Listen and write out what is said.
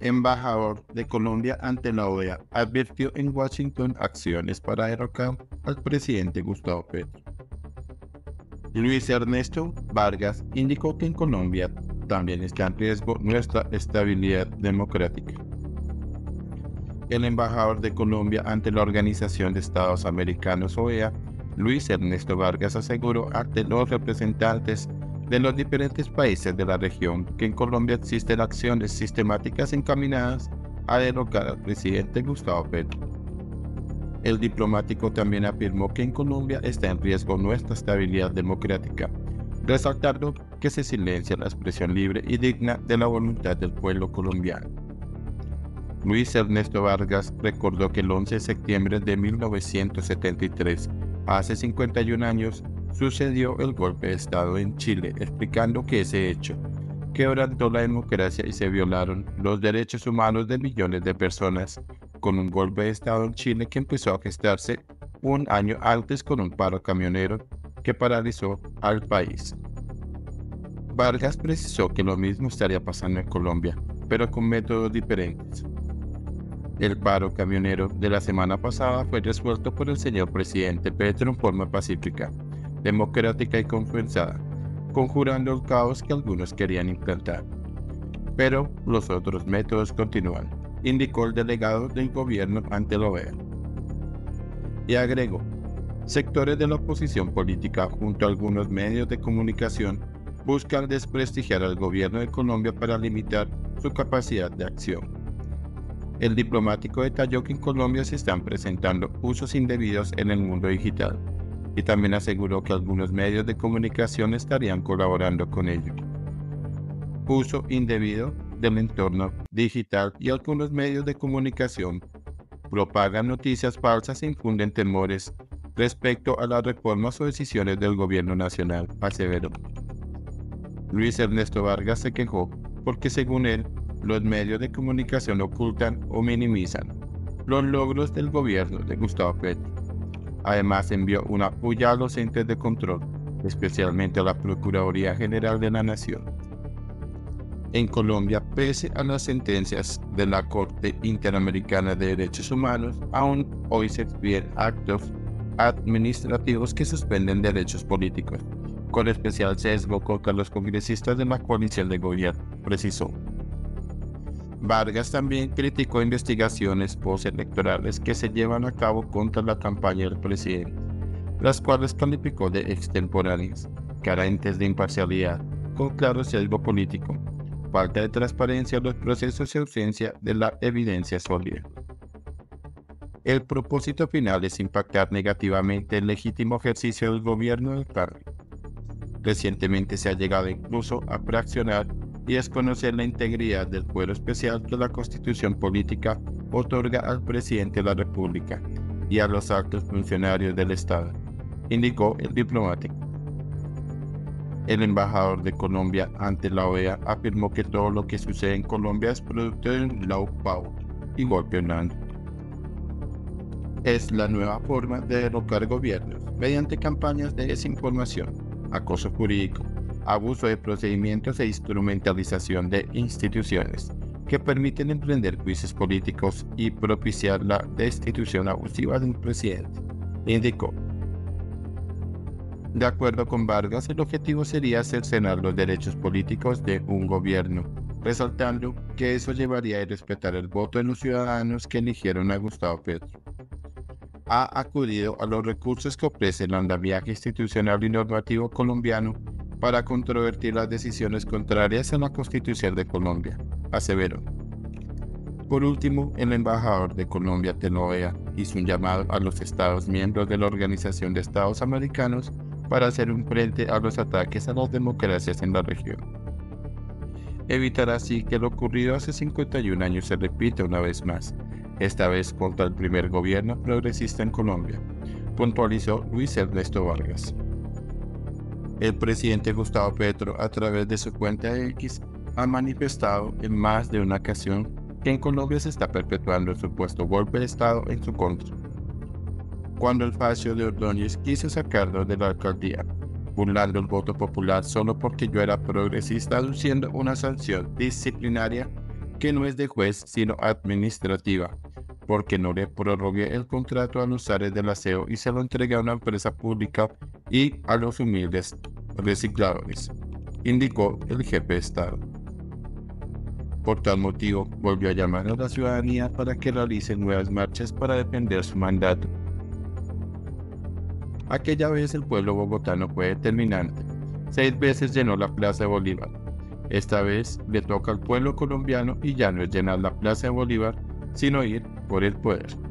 embajador de Colombia ante la OEA, advirtió en Washington acciones para derrocar al presidente Gustavo Petro. Luis Ernesto Vargas indicó que en Colombia también está en riesgo nuestra estabilidad democrática. El embajador de Colombia ante la Organización de Estados Americanos OEA, Luis Ernesto Vargas, aseguró ante los representantes de los diferentes países de la región que en Colombia existen acciones sistemáticas encaminadas a derrocar al presidente Gustavo Petro. El diplomático también afirmó que en Colombia está en riesgo nuestra estabilidad democrática, resaltando que se silencia la expresión libre y digna de la voluntad del pueblo colombiano. Luis Ernesto Vargas recordó que el 11 de septiembre de 1973, hace 51 años, sucedió el golpe de Estado en Chile, explicando que ese hecho quebrantó la democracia y se violaron los derechos humanos de millones de personas, con un golpe de Estado en Chile que empezó a gestarse un año antes con un paro camionero que paralizó al país. Vargas precisó que lo mismo estaría pasando en Colombia, pero con métodos diferentes. El paro camionero de la semana pasada fue resuelto por el señor presidente Petro en forma pacífica, democrática y confianzada, conjurando el caos que algunos querían implantar. Pero los otros métodos continúan, indicó el delegado del gobierno ante la OEA. Y agregó, sectores de la oposición política junto a algunos medios de comunicación buscan desprestigiar al gobierno de Colombia para limitar su capacidad de acción. El diplomático detalló que en Colombia se están presentando usos indebidos en el mundo digital, y también aseguró que algunos medios de comunicación estarían colaborando con ello. Uso indebido del entorno digital y algunos medios de comunicación propagan noticias falsas e infunden temores respecto a las reformas o decisiones del gobierno nacional, aseveró. Luis Ernesto Vargas se quejó porque según él, los medios de comunicación ocultan o minimizan los logros del gobierno de Gustavo Petro Además envió una puya a los entes de control, especialmente a la Procuraduría General de la Nación. En Colombia, pese a las sentencias de la Corte Interamericana de Derechos Humanos, aún hoy se exhiben actos administrativos que suspenden derechos políticos, con especial sesgo contra los congresistas de la coalición de gobierno, precisó. Vargas también criticó investigaciones postelectorales que se llevan a cabo contra la campaña del presidente, las cuales calificó de extemporáneas, carentes de imparcialidad, con claro sesgo político, falta de transparencia en los procesos y ausencia de la evidencia sólida. El propósito final es impactar negativamente el legítimo ejercicio del gobierno del cargo. Recientemente se ha llegado incluso a fraccionar y desconocer la integridad del fuero especial que la Constitución Política otorga al presidente de la República y a los altos funcionarios del Estado, indicó el diplomático. El embajador de Colombia ante la OEA afirmó que todo lo que sucede en Colombia es producto de un low power y golpe Es la nueva forma de derrocar gobiernos mediante campañas de desinformación, acoso jurídico, abuso de procedimientos e instrumentalización de instituciones que permiten emprender juicios políticos y propiciar la destitución abusiva de un presidente, indicó. De acuerdo con Vargas, el objetivo sería cercenar los derechos políticos de un gobierno, resaltando que eso llevaría a respetar el voto de los ciudadanos que eligieron a Gustavo Petro. Ha acudido a los recursos que ofrece el andamiaje institucional y normativo colombiano para controvertir las decisiones contrarias a la Constitución de Colombia, aseveró. Por último, el embajador de Colombia ante hizo un llamado a los Estados miembros de la Organización de Estados Americanos para hacer un frente a los ataques a las democracias en la región. Evitar así que lo ocurrido hace 51 años se repita una vez más, esta vez contra el primer gobierno progresista en Colombia, puntualizó Luis Ernesto Vargas. El presidente Gustavo Petro, a través de su cuenta X, ha manifestado en más de una ocasión que en Colombia se está perpetuando el supuesto golpe de Estado en su contra. Cuando el facio de Ordóñez quiso sacarlo de la alcaldía, burlando el voto popular solo porque yo era progresista, aduciendo una sanción disciplinaria, que no es de juez sino administrativa, porque no le prorrogué el contrato a los áreas del aseo y se lo entregué a una empresa pública y a los humildes recicladores, indicó el jefe de Estado. Por tal motivo, volvió a llamar a la ciudadanía para que realice nuevas marchas para defender su mandato. Aquella vez el pueblo bogotano fue determinante. Seis veces llenó la Plaza de Bolívar. Esta vez le toca al pueblo colombiano y ya no es llenar la Plaza de Bolívar, sino ir por el poder.